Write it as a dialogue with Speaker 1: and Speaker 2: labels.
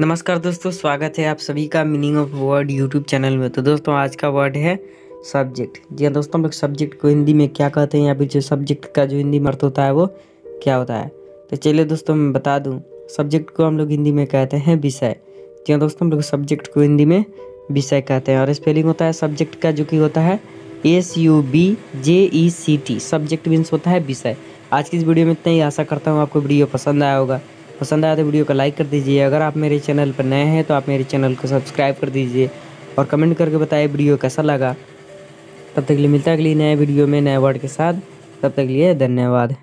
Speaker 1: नमस्कार दोस्तों, स्वागत है आप सभी का meaning of word YouTube channel में। तो दोस्तों, आज का वर्ड है सब्जेक्ट जी हाँ दोस्तों, हम लोग सब्जेक्ट को हिंदी में क्या कहते हैं या फिर जो सब्जेक्ट का जो हिंदी में अर्थ होता है वो क्या होता है? तो चलिए दोस्तों, मैं बता दूँ। सब्जेक्ट को हम लोग हिंदी में कहते हैं विषय। जी हाँ दोस्तों, हम लोग सब्जेक्ट को हिंदी में विषय कहते हैं। और स्पेलिंग होता है सब्जेक्ट का जो कि होता है S U B J E C T subject means होता है विषय। आज की इस वीडियो में इतना ही। आशा करता हूँ आपको वीडियो पसंद आया होगा। पसंद आया तो वीडियो को लाइक कर दीजिए। अगर आप मेरे चैनल पर नए हैं तो आप मेरे चैनल को सब्सक्राइब कर दीजिए और कमेंट करके बताइए वीडियो कैसा लगा। तब तक लिए मिलता है अगली नए वीडियो में नए वर्ड के साथ। तब तक के लिए धन्यवाद।